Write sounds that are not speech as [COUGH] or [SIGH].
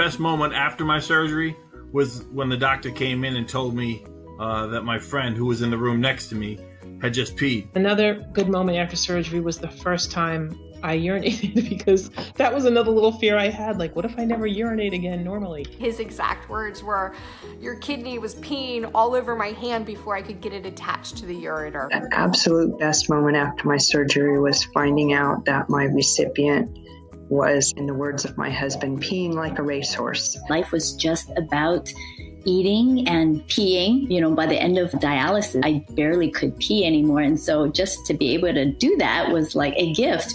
best moment after my surgery was when the doctor came in and told me uh, that my friend who was in the room next to me had just peed. Another good moment after surgery was the first time I urinated [LAUGHS] because that was another little fear I had. Like, what if I never urinate again normally? His exact words were, Your kidney was peeing all over my hand before I could get it attached to the ureter. An absolute best moment after my surgery was finding out that my recipient was, in the words of my husband, peeing like a racehorse. Life was just about eating and peeing. You know, by the end of dialysis, I barely could pee anymore. And so just to be able to do that was like a gift.